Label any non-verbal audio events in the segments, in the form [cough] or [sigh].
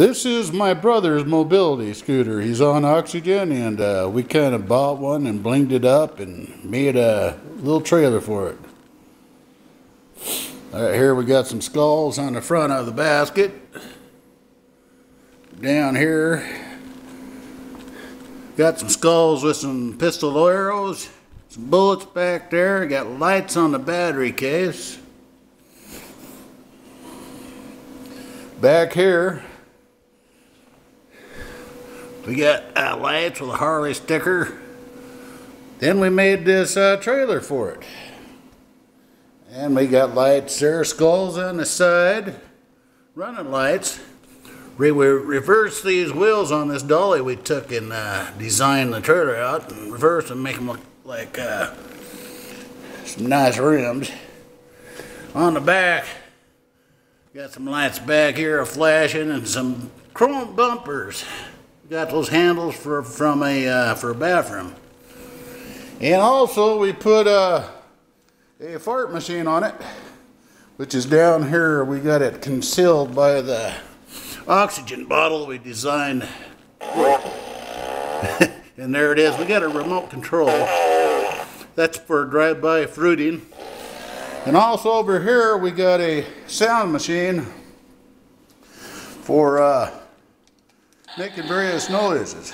This is my brother's mobility scooter. He's on oxygen, and uh, we kind of bought one and blinged it up and made a little trailer for it. All right, here we got some skulls on the front of the basket. Down here, got some skulls with some pistol arrows, some bullets back there. Got lights on the battery case. Back here, we got uh, lights with a Harley sticker. Then we made this uh, trailer for it. And we got lights there, skulls on the side, running lights. We reversed these wheels on this dolly we took and uh, designed the trailer out and reversed and make them look like uh, some nice rims. On the back, got some lights back here flashing and some chrome bumpers. Got those handles for from a uh, for a bathroom. And also we put a, a fart machine on it, which is down here. We got it concealed by the oxygen bottle we designed. [laughs] and there it is. We got a remote control. That's for drive-by fruiting. And also over here we got a sound machine for uh, making various noises.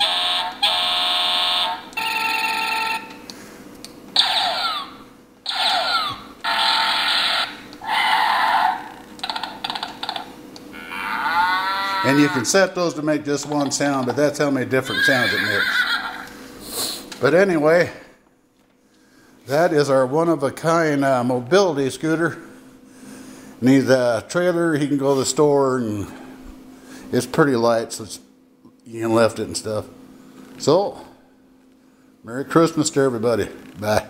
And you can set those to make just one sound, but that's how many different sounds it makes. But anyway, that is our one-of-a-kind uh, mobility scooter. Needs a trailer, he can go to the store, and it's pretty light, so it's can lift it and stuff. So, Merry Christmas to everybody. Bye.